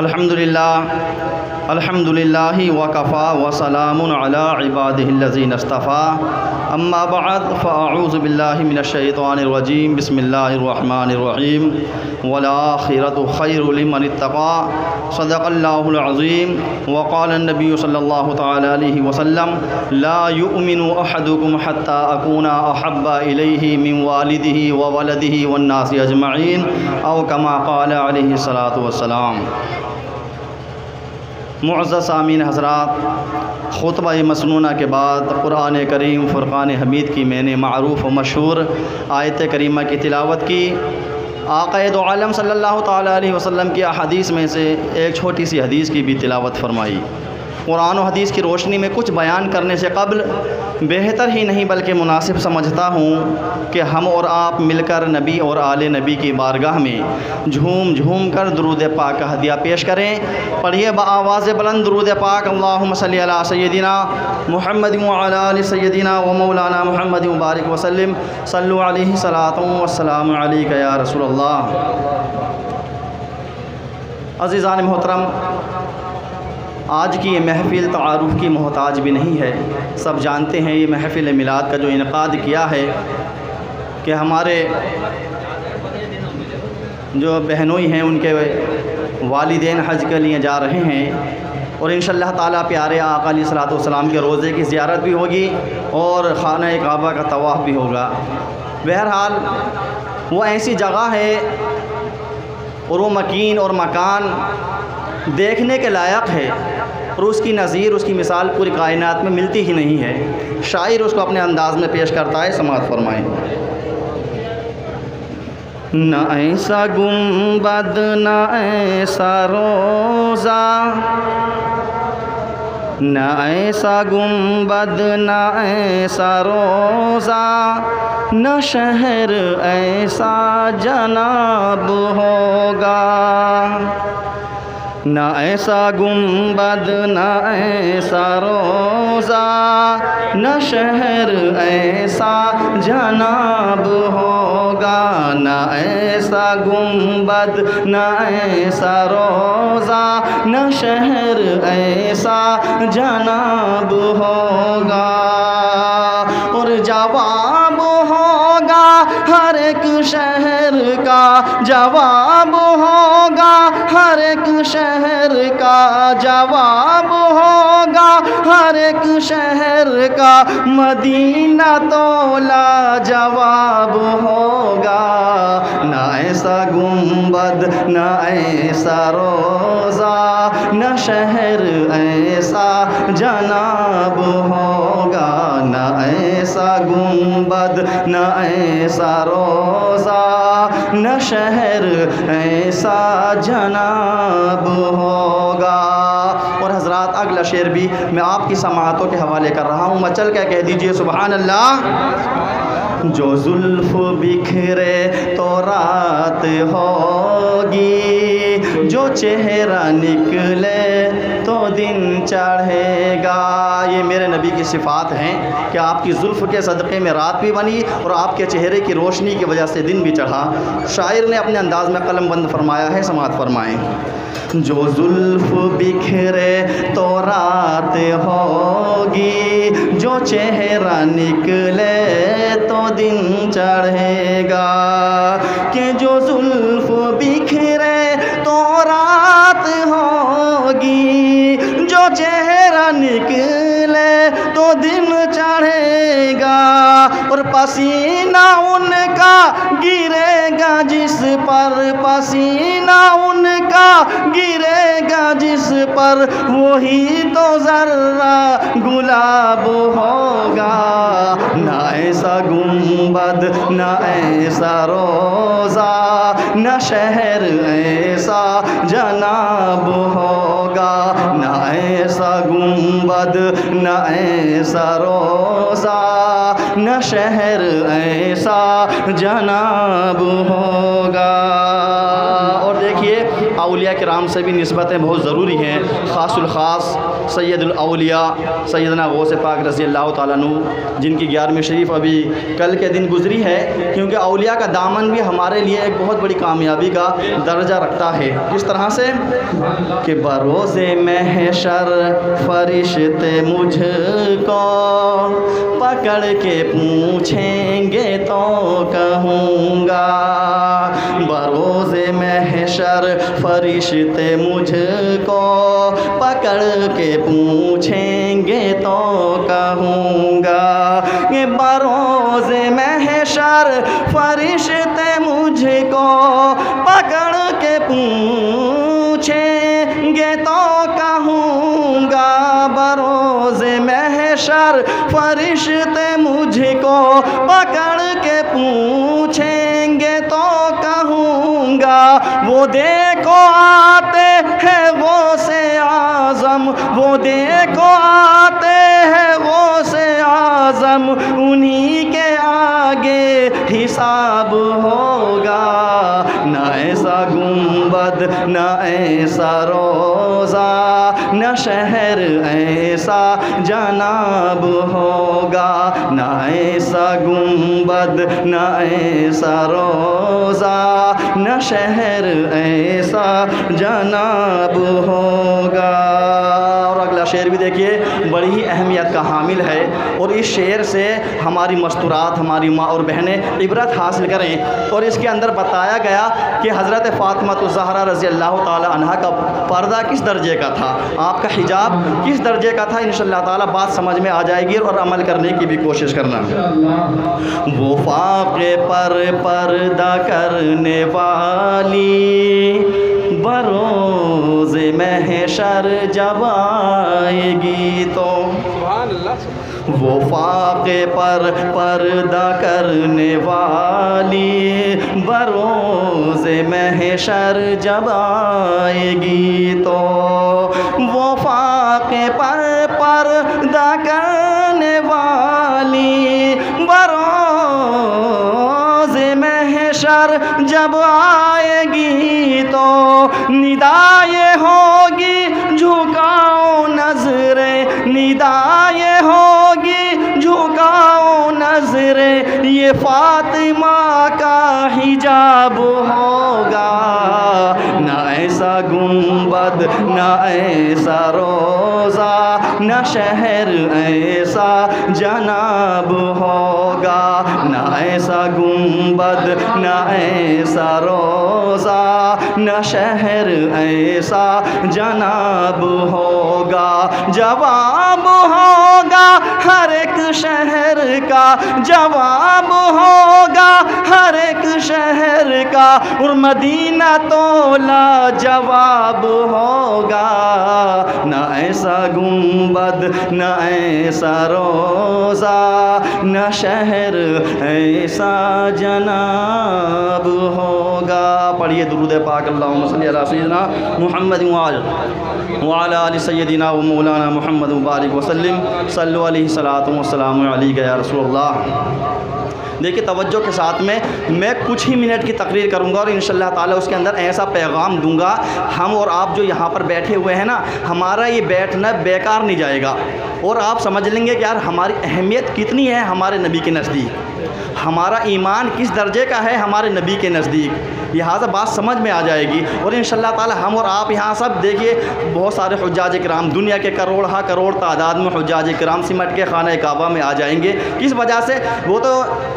الحمد للہ الحمد وکفا وسلام علی عبادہ الذین اصطفى اما بعد، فاعوذ باللہ من الشیطان الرجیم، بسم اللہ الرحمن الرحیم. والآخرة خیر لمن اتقى صدق اللہ العظیم. وقال النبی صلی اللہ تعالی علیہ وسلم، لا يؤمن احدكم حتى اکون احب الیہ من والدہ وولدہ والناس اجمعین، او کما قال علیہ الصلاة والسلام. معزز سامین حضرات، خطبہ مسنونہ کے بعد قرآن کریم فرقان حمید کی میں نے معروف و مشہور آیت کریمہ کی تلاوت کی۔ آقائد عالم صلی اللہ تعالیٰ علیہ وسلم کی احادیث میں سے ایک چھوٹی سی حدیث کی بھی تلاوت فرمائی۔ قرآن و حدیث کی روشنی میں کچھ بیان کرنے سے قبل بہتر ہی نہیں بلکہ مناسب سمجھتا ہوں کہ ہم اور آپ مل کر نبی اور آل نبی کی بارگاہ میں جھوم جھوم کر درود پاک کا ہدیہ پیش کریں۔ پڑھیے بآواز بلند درود پاک۔ اللہم صلی علی سیدنا محمد علی سیدنا و مولانا محمد مبارک وسلم۔ صلو علیہ صلاۃ والسلام علیکہ یا رسول اللہ۔ عزیزان محترم آج کی یہ محفل تعارف کی محتاج بھی نہیں ہے۔ سب جانتے ہیں یہ محفل میلاد کا جو انعقاد کیا ہے کہ ہمارے جو بہنوئی ہیں، ان کے والدین حج کے لیے جا رہے ہیں۔ اور ان شاء اللہ تعالیٰ پیارے آقا علیہ صلاۃ والسلام کے روزے کی زیارت بھی ہوگی اور خانہ کعبہ کا طواف بھی ہوگا۔ بہرحال وہ ایسی جگہ ہے اور وہ مکین اور مکان دیکھنے کے لائق ہے۔ اور اس کی نظیر، اس کی مثال پوری کائنات میں ملتی ہی نہیں ہے۔ شاعر اس کو اپنے انداز میں پیش کرتا ہے، سماعت فرمائیں۔ نہ ایسا گنبد نہ ایسا روزہ۔ نہ ایسا گنبد نہ ایسا روزہ۔ نہ شہر ایسا جناب ہوگا۔ نہ ایسا گنبد، نہ ایسا روزہ، نہ شہر ایسا جناب ہوگا، نہ ایسا گنبد، نہ ایسا روزہ، نہ شہر ایسا جناب ہوگا۔ اور جواب ہر ایک شہر کا جواب ہوگا ہر ایک شہر کا جواب ہوگا۔ ہر ایک شہر کا مدینہ تو لا جواب ہوگا نہ ایسا گنبد، نہ ایسا روزہ، نہ شہر ایسا جناب ہوگا نہ ایسا گنبد، نہ ایسا روزہ، نہ شہر ایسا جناب ہوگا۔ اور حضرات، اگلا شعر بھی میں آپ کی سماعتوں کے حوالے کر رہا ہوں۔ مچل کے کہہ دیجیے، سبحان اللہ۔ جو زلف بکھرے تو رات ہوگی۔ جو چہرہ نکلے تو دن چڑھے گا۔ یہ میرے نبی کی صفات ہیں کہ آپ کی زلف کے صدقے میں رات بھی بنی اور آپ کے چہرے کی روشنی کی وجہ سے دن بھی چڑھا۔ شاعر نے اپنے انداز میں قلم بند فرمایا ہے، سماعت فرمائیں۔ جو زلف بکھرے تو رات ہوگی، جو چہرہ نکلے تو دن چڑھے گا۔ کہ جو زلف رات ہوگی۔ جو چہرہ نکلے تو دن چڑھے گا اور پسینہ ان کا گرے گا جس پر پسینہ ان کا گرے گا جس پر وہی تو ذرہ گلاب ہوگا۔ نہ ایسا گنبد، نہ ایسا روزہ، نہ شہر ایسا جناب ہوگا، نہ ایسا گنبد، نہ ایسا روزہ، نہ شہر ایسا جناب ہوگا۔ اور دیکھیے، اولیاء کرام سے بھی نسبتیں بہت ضروری ہیں، خاص الخاص سید الاولیاء سیدنا غوث پاک رضی اللہ تعالیٰ عنہ، جن کی گیارہویں شریف ابھی کل کے دن گزری ہے، کیونکہ اولیاء کا دامن بھی ہمارے لیے ایک بہت بڑی کامیابی کا درجہ رکھتا ہے۔ کس طرح سے کہ بروز محشر فرشتے مجھ کو پکڑ کے پوچھیں گے تو کہوں گا، بروز محشر فرشتے مجھ کو پکڑ کے پوچھیں گے تو کہوں گا یہ بروز محشر فرشتے مجھ کو پکڑ کے پوچھیں گے تو کہوں گا بروز محشر فرشتے مجھ کو پکڑ کے پوچھیں گے تو کہوں گا۔ وہ دیکھو آتے ہیں وہ سے اعظم۔ وہ دیکھو آتے ہیں وہ سے اعظم۔ انہی کے آگے حساب ہوگا۔ نہ ایسا گنبد، نہ ایسا روزہ۔ نہ شہر ایسا جناب ہوگا نہ ایسا گنبد نہ ایسا روزہ نہ شہر ایسا جناب ہوگا۔ شعر بھی دیکھیے، بڑی ہی اہمیت کا حامل ہے۔ اور اس شعر سے ہماری مستورات، ہماری ماں اور بہنیں عبرت حاصل کریں۔ اور اس کے اندر بتایا گیا کہ حضرت فاطمہ الزہرا رضی اللہ تعالی عنہ کا پردہ کس درجے کا تھا؟ آپ کا حجاب کس درجے کا تھا؟ انشاءاللہ تعالی بات سمجھ میں آ جائے گی اور عمل کرنے کی بھی کوشش کرنا۔ وہ فاقے پر پردہ کرنے والی بروز محشر جب آئے گی تو وہ فاقے پر پردہ کرنے والی بروز محشر جب آئے گی تو وہ فاقے پر پردہ کرنے جب آئے گی تو ندائے ہوگی جھکاؤ نظریں، ندائے ہوگی جھکاؤ نظریں۔ یہ فاطمہ کا حجاب ہوگا۔ ایسا گنبد، نہ ایسا روزہ، نہ شہر ایسا جناب ہوگا۔ نہ ایسا گنبد، نہ ایسا روزہ، نہ شہر ایسا جناب ہوگا۔ جواب ہوگا ہر ایک شہر کا، جواب ہوگا ہر ایک شہر کا۔ اور مدینہ تولا جواب ہوگا نہ ایسا گنبد، نہ ایسا روزہ، نہ شہر، ایسا جناب ہوگا۔ پڑھیے درود پاک، اللہم صلی اللہ سیدنا محمد وعال وعلى آل سیدنا و مولانا محمد مبارک وسلم صلو علیہ صلاۃ والسلام علیکہ یا رسول اللہ۔ دیکھیے توجہ کے ساتھ میں میں کچھ ہی منٹ کی تقریر کروں گا اور انشاءاللہ تعالیٰ اس کے اندر ایسا پیغام دوں گا ہم اور آپ جو یہاں پر بیٹھے ہوئے ہیں نا، ہمارا یہ بیٹھنا بیکار نہیں جائے گا۔ اور آپ سمجھ لیں گے کہ یار ہماری اہمیت کتنی ہے ہمارے نبی کے نزدیک۔ ہمارا ایمان کس درجے کا ہے ہمارے نبی کے نزدیک؟ لہٰذا بات سمجھ میں آ جائے گی اور ان شاء اللہ تعالیٰ ہم اور آپ یہاں سب دیکھیے بہت سارے حجاج کرام دنیا کے کروڑ ہا کروڑ تعداد میں حجاج کرام سمٹ کے خانہ کعبہ میں آ جائیں گے کس وجہ سے وہ تو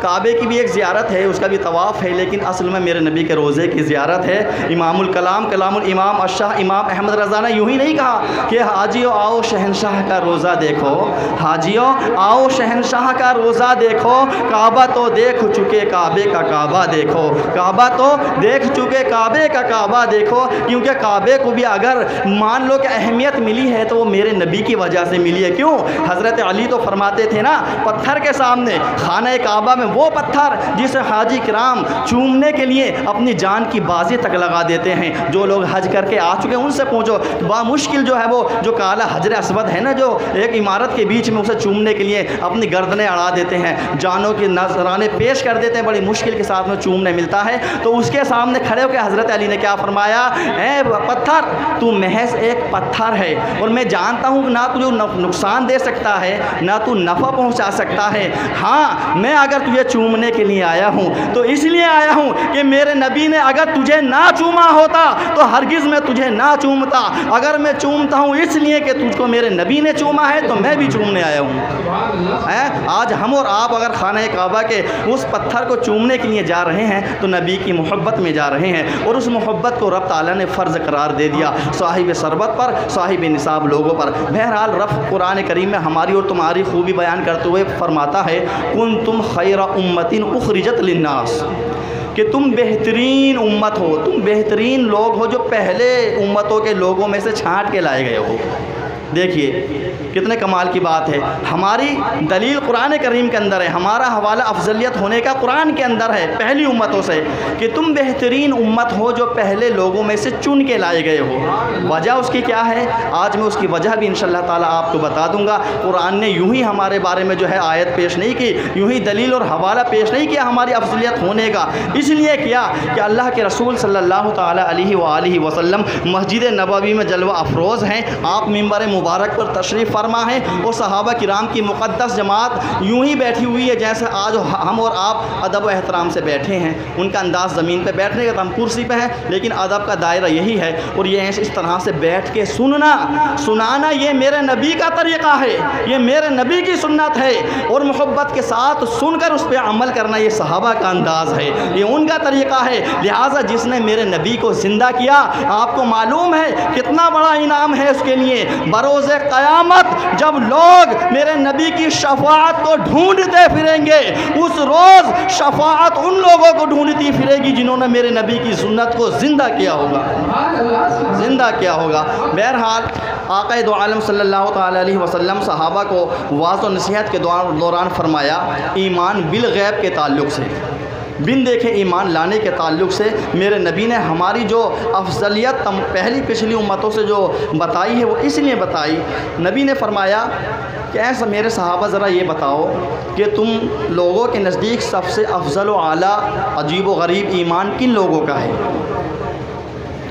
کعبے کی بھی ایک زیارت ہے اس کا بھی طواف ہے لیکن اصل میں میرے نبی کے روزے کی زیارت ہے امام الکلام کلام الامام اشاہ امام احمد رضا نے یوں ہی نہیں کہا کہ حاجیو آؤ شہنشاہ کا روزہ دیکھو، حاجیو آؤ شہنشاہ کا روزہ دیکھو، کعبہ تو دیکھ چکے، کعبے کا کعبہ دیکھو، کعبہ تو دیکھ چکے کعبے کا کعبہ دیکھو، کیونکہ کعبے کو بھی اگر مان لو کہ اہمیت ملی ہے تو وہ میرے نبی کی وجہ سے ملی ہے۔ کیوں؟ حضرت علی تو فرماتے تھے نا، پتھر کے سامنے، خانہ کعبہ میں وہ پتھر جسے حاجی کرام چومنے کے لیے اپنی جان کی بازی تک لگا دیتے ہیں۔ جو لوگ حج کر کے آ چکے ہیں، ان سے پوچھو۔ با مشکل جو ہے وہ، جو کالا حجر اسود ہے نا، جو ایک عمارت کے بیچ میں اسے چومنے کے لیے اپنی گردنیں اڑا دیتے ہیں۔ جانوں کی نذرانے پیش کر دیتے ہیں، بڑی مشکل کے ساتھ میں چومنے ملتا ہے۔ تو اس کے سامنے کھڑے ہو کے حضرت علی نے کیا فرمایا؟ اے پتھر، تو محض ایک پتھر ہے۔ اور میں جانتا ہوں نہ تجھے نقصان دے سکتا ہے، نہ تو نفع پہنچا سکتا ہے۔ ہاں میں اگر تجھے چومنے کے لیے آیا ہوں، تو اس لیے آیا ہوں کہ میرے نبی نے اگر تجھے نہ چوما ہوتا، تو ہرگز میں تجھے نہ چومتا۔ اگر میں چومتا ہوں اس لیے کہ تجھ کو میرے نبی نے چوما ہے، تو میں بھی چومنے آیا ہوں۔ آج ہم اور آپ اگر خانہ کعبہ کے اس پتھر کو چومنے کے لیے جا رہے ہیں، تو نبی کی محبت میں جا رہے ہیں اور اس محبت کو رب تعالیٰ نے فرض قرار دے دیا صاحب سربت پر، صاحب نصاب لوگوں پر۔ بہرحال رب قرآن کریم میں ہماری اور تمہاری خوبی بیان کرتے ہوئے فرماتا ہے کن تم خیر امتن اخرجت للناس۔ کہ تم بہترین امت ہو، تم بہترین لوگ ہو جو پہلے امتوں کے لوگوں میں سے چھانٹ کے لائے گئے ہو۔ دیکھیے، کتنے کمال کی بات ہے۔ ہماری دلیل قرآن کریم کے اندر ہے، ہمارا حوالہ افضلیت ہونے کا قرآن کے اندر ہے، پہلی امتوں سے، کہ تم بہترین امت ہو جو پہلے لوگوں میں سے چن کے لائے گئے ہو۔ وجہ اس کی کیا ہے؟ آج میں اس کی وجہ بھی انشاءاللہ تعالی اللہ تعالیٰ آپ کو بتا دوں گا۔ قرآن نے یوں ہی ہمارے بارے میں جو ہے آیت پیش نہیں کی، یوں ہی دلیل اور حوالہ پیش نہیں کیا ہماری افضلیت ہونے کا۔ اس لیے کیا کہ اللہ کے رسول صلی اللہ تعالیٰ علیہ وآلہ وسلم مسجد نبوی میں جلوہ افروز ہیں۔ آپ ممبر مبارک مبارک پر تشریف فرما ہے اور صحابہ کرام کی مقدس جماعت یوں ہی بیٹھی ہوئی ہے جیسے آج ہم اور آپ ادب و احترام سے بیٹھے ہیں۔ ان کا انداز زمین پہ بیٹھنے کا ہم کرسی پہ ہیں، لیکن ادب کا دائرہ یہی ہے اور یہ اس طرح سے بیٹھ کے سننا۔ سنانا یہ میرے نبی کا طریقہ ہے، یہ میرے نبی کی سنت ہے۔ اور محبت کے ساتھ سن کر اس پہ عمل کرنا یہ صحابہ کا انداز ہے۔ یہ ان کا طریقہ ہے۔ لہٰذا جس نے میرے نبی کو زندہ کیا، آپ کو معلوم ہے کتنا بڑا انعام ہے اس کے لیے۔ بروز قیامت جب لوگ میرے نبی کی شفاعت کو ڈھونڈتے پھریں گے، اس روز شفاعت ان لوگوں کو ڈھونڈتی پھرے گی جنہوں نے میرے نبی کی سنت کو زندہ کیا ہوگا۔ زندہ کیا ہوگا۔ بہرحال آقا دو عالم صلی اللہ تعالیٰ علیہ وسلم صحابہ کو واضح و نصیحت کے دوران فرمایا، ایمان بالغیب کے تعلق سے۔ بن دیکھے ایمان لانے کے تعلق سے، میرے نبی نے ہماری جو افضلیت پہلی پچھلی امتوں سے جو بتائی ہے، وہ اس لیے بتائی۔ نبی نے فرمایا کہ ایسا میرے صحابہ، ذرا یہ بتاؤ کہ تم لوگوں کے نزدیک سب سے افضل و اعلیٰ، عجیب و غریب ایمان کن لوگوں کا ہے؟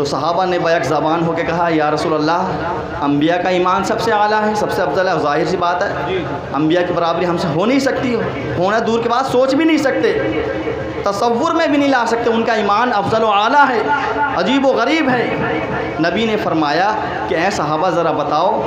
تو صحابہ نے بیک زبان ہو کے کہا، یا رسول اللہ، انبیاء کا ایمان سب سے اعلیٰ ہے، سب سے افضل ہے ظاہر سی بات ہے، انبیاء کی برابری ہم سے ہو نہیں سکتی، ہونا دور کے بعد سوچ بھی نہیں سکتے، تصور میں بھی نہیں لا سکتے، ان کا ایمان افضل و اعلیٰ ہے، عجیب و غریب ہے۔ نبی نے فرمایا کہ، اے صحابہ، ذرا بتاؤ،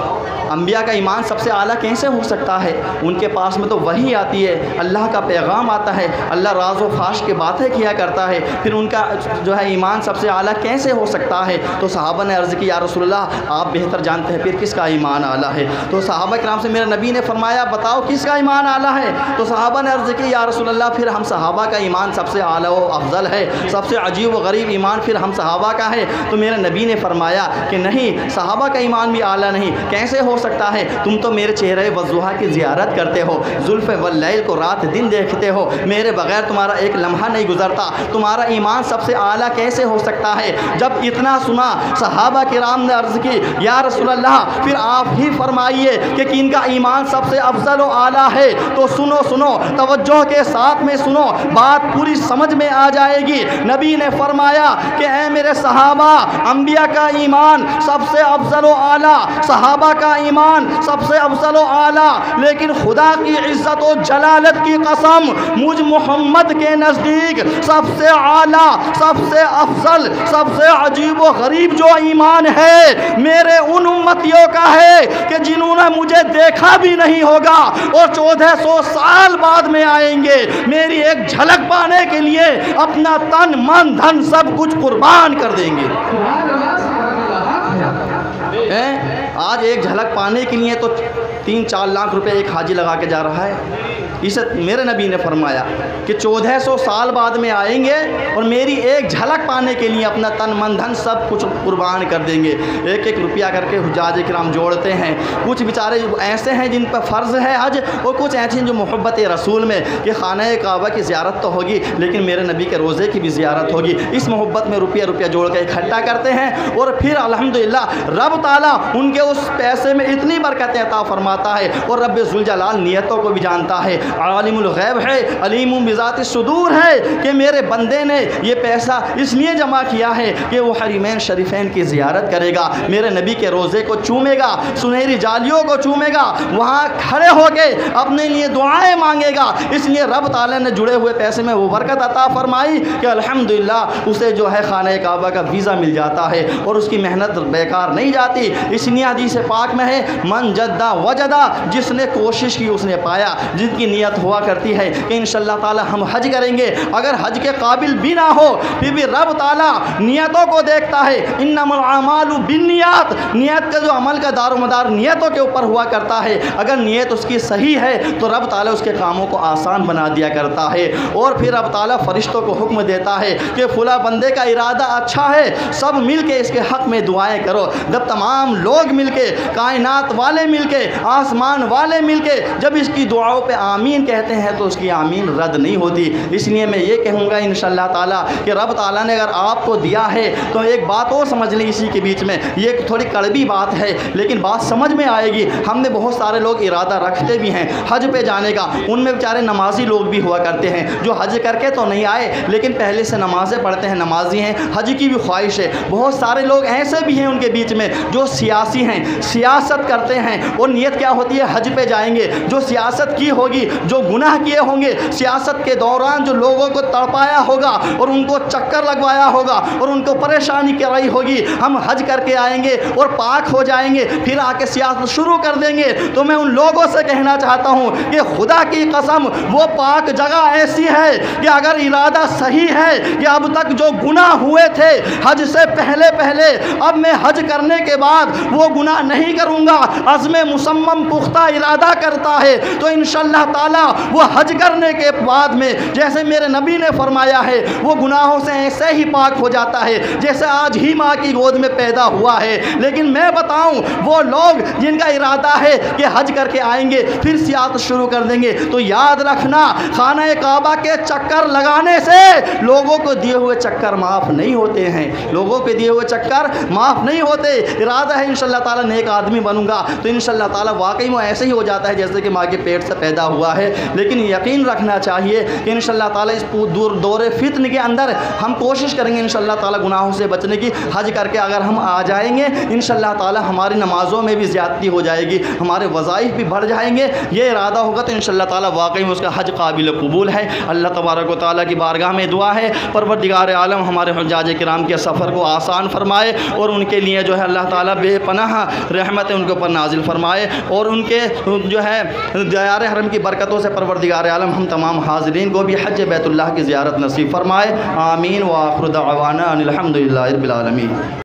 انبیاء کا ایمان سب سے اعلیٰ کیسے ہو سکتا ہے؟ ان کے پاس میں تو وہی آتی ہے، اللہ کا پیغام آتا ہے، اللہ راز و فاش کے باتیں کیا کرتا ہے، پھر ان کا جو ہے ایمان سب سے اعلیٰ کیسے ہو سکتا ہے۔ تو صحابہ نے عرض کی، یا رسول اللہ، آپ بہتر جانتے ہیں، پھر کس کا ایمان اعلیٰ ہے؟ تو صحابہ کرام سے میرے نبی نے فرمایا، بتاؤ کس کا ایمان اعلیٰ ہے؟ تو صحابہ نے عرض کی، یا رسول اللہ، پھر ہم صحابہ کا ایمان سب سے اعلیٰ و افضل ہے، سب سے عجیب و غریب ایمان پھر ہم صحابہ کا ہے؟ تو میرے نبی نے فرمایا کہ، نہیں، صحابہ کا ایمان بھی اعلیٰ نہیں، کیسے ہو سکتا ہے؟ تم تو میرے چہرے وضوحا کی زیارت کرتے ہو، زلف واللیل کو رات دن دیکھتے ہو، میرے بغیر تمہارا ایک لمحہ نہیں گزرتا، تمہارا ایمان سب سے اعلیٰ کیسے ہو سکتا ہے؟ جب اتنا سنا، صحابہ کرام نے عرض کی، یا رسول اللہ، پھر آپ ہی فرمائیے کہ کن کا ایمان سب سے افضل و اعلیٰ ہے؟ تو سنو سنو، توجہ کے ساتھ میں سنو، بات پوری سمجھ میں آ جائے گی۔ نبی نے فرمایا کہ، اے میرے صحابہ، انبیاء کا ایمان سب سے افضل و اعلیٰ، صحابہ کا ایمان سب سے افضل و اعلیٰ، لیکن خدا کی عزت و جلالت کی قسم، مجھ محمد کے نزدیک سب سے اعلیٰ، سب سے افضل، سب سے عجیب و غریب جو ایمان ہے، میرے ان امتیوں کا ہے کہ جنہوں نے مجھے دیکھا بھی نہیں ہوگا۔ اور چودہ سو سال بعد میں آئیں گے۔ میری ایک جھلک پانے کے لیے اپنا تن، من، دھن سب کچھ قربان کر دیں گے۔ آج ایک جھلک پانے کے لیے تو تین، چار لاکھ روپے ایک حاجی لگا کے جا رہا ہے۔ اس میرے نبی نے فرمایا کہ چودہ سو سال بعد میں آئیں گے اور میری ایک جھلک پانے کے لیے اپنا تن من دھن سب کچھ قربان کر دیں گے۔ ایک ایک روپیہ کر کے حجاج کرام جوڑتے ہیں۔ کچھ بیچارے ایسے ہیں جن پر فرض ہے حج اور کچھ ایسے ہیں جو محبت رسول میں کہ خانہ کعبہ کی زیارت تو ہوگی، لیکن میرے نبی کے روزے کی بھی زیارت ہوگی۔ اس محبت میں روپیہ روپیہ جوڑ کے اکٹھا کرتے ہیں اور پھر الحمدللہ رب تعالیٰ ان کے اس پیسے میں اتنی برکت عطا فرماتا ہے اور رب ذوالجلال نیتوں کو بھی جانتا ہے۔ عالم الغیب ہے، علیم بذات صدور ہے کہ میرے بندے نے یہ پیسہ اس لیے جمع کیا ہے کہ وہ حریمین شریفین کی زیارت کرے گا، میرے نبی کے روزے کو چومے گا، سنہری جالیوں کو چومے گا، وہاں کھڑے ہو کے اپنے لیے دعائیں مانگے گا۔ اس لیے رب تعالیٰ نے جڑے ہوئے پیسے میں وہ برکت عطا فرمائی کہ الحمدللہ اسے جو ہے خانہ کعبہ کا ویزا مل جاتا ہے اور اس کی محنت بیکار نہیں جاتی۔ اس لیے حدیث پاک میں ہے، من جدہ وجدہ جس نے کوشش کی اس نے پایا، جن کی نیت ہوا کرتی ہے کہ انشاءاللہ تعالی ہم حج کریں گے۔ اگر حج کے قابل بھی نہ ہو، پھر بھی رب تعالی نیتوں کو دیکھتا ہے۔ انما العمال بالنیات نیت کا جو عمل کا دار و مدار نیتوں کے اوپر ہوا کرتا ہے۔ اگر نیت اس کی صحیح ہے، تو رب تعالی اس کے کاموں کو آسان بنا دیا کرتا ہے۔ اور پھر رب تعالی فرشتوں کو حکم دیتا ہے کہ فلاں بندے کا ارادہ اچھا ہے، سب مل کے اس کے حق میں دعائیں کرو۔ جب تمام لوگ مل کے، کائنات والے مل کے، آسمان والے مل کے، جب اس کی دعاؤں پہ آمین کہتے ہیں تو اس کی آمین رد نہیں ہوتی۔ اس لیے میں یہ کہوں گا انشاءاللہ تعالی کہ رب تعالیٰ نے اگر آپ کو دیا ہے تو ایک بات اور سمجھ لیں اسی کے بیچ میں۔ یہ ایک تھوڑی کڑبی بات ہے، لیکن بات سمجھ میں آئے گی۔ ہم نے بہت سارے لوگ ارادہ رکھتے بھی ہیں حج پہ جانے کا۔ ان میں بیچارے نمازی لوگ بھی ہوا کرتے ہیں۔ جو حج کر کے تو نہیں آئے، لیکن پہلے سے نمازیں پڑھتے ہیں، نمازی ہیں۔ حج کی بھی خواہش ہے۔ بہت سارے لوگ ایسے بھی ہیں ان کے بیچ میں جو سیاسی ہیں، سیاست کرتے ہیں۔ اور نیت کیا ہوتی ہے؟ حج پہ جائیں گے۔ جو سیاست کی ہوگی جو گناہ کیے ہوں گے، سیاست کے دوران جو لوگوں کو تڑپایا ہوگا اور ان کو چکر لگوایا ہوگا اور ان کو پریشانی کرائی ہوگی، ہم حج کر کے آئیں گے اور پاک ہو جائیں گے، پھر آ کے سیاست شروع کر دیں گے۔ تو میں ان لوگوں سے کہنا چاہتا ہوں کہ خدا کی قسم، وہ پاک جگہ ایسی ہے کہ اگر ارادہ صحیح ہے کہ اب تک جو گناہ ہوئے تھے حج سے پہلے پہلے، اب میں حج کرنے کے بعد وہ گناہ نہیں کروں گا۔ عزم مسمم پختہ ارادہ کرتا ہے۔ تو انشاءاللہ تعالی وہ حج کرنے کے بعد میں جیسے میرے نبی نے فرمایا ہے، وہ گناہوں سے ایسے ہی پاک ہو جاتا ہے جیسے آج ہی ماں کی گود میں پیدا ہوا ہے۔ لیکن میں بتاؤں، وہ لوگ جن کا ارادہ ہے کہ حج کر کے آئیں گے، پھر سیاست شروع کر دیں گے۔ تو یاد رکھنا، خانہ کعبہ کے چکر لگانے سے لوگوں کو دیے ہوئے چکر معاف نہیں ہوتے ہیں۔ لوگوں کے دیے ہوئے چکر معاف نہیں ہوتے۔ ارادہ ہے، انشاءاللہ تعالیٰ نیک آدمی بنوں گا۔ تو انشاءاللہ تعالیٰ واقعی وہ ایسے ہی ہو جاتا ہے جیسے کہ ماں کے پیٹ سے پیدا ہوا ہے۔ لیکن یقین رکھنا چاہیے کہ انشاءاللہ تعالیٰ اس دور دور فتن کے اندر ہم کوشش کریں گے انشاءاللہ تعالیٰ گناہوں سے بچنے کی۔ حج کر کے اگر ہم آ جائیں گے، انشاءاللہ تعالیٰ ہماری نمازوں میں بھی زیادتی ہو جائے گی، ہمارے وظائف بھی بڑھ جائیں گے۔ یہ ارادہ ہوگا تو انشاءاللہ تعالیٰ واقعی میں اس کا حج قابل قبول ہے۔ اللہ تبارک و تعالیٰ کی بارگاہ میں دعا ہے۔ پروردگار عالم ہمارے حجاج کرام کے سفر کو آسان فرمائے اور ان کے لیے جو ہے اللہ تعالیٰ بے پناہ رحمت ان کے اوپر نازل فرمائے اور ان کے جو ہے دیار حرم کی برکت برکتوں سے پروردگار عالم، ہم تمام حاضرین کو بھی حج بیت اللہ کی زیارت نصیب فرمائے۔ آمین۔ و آخر دعوانا ان الحمد للہ رب العالمین۔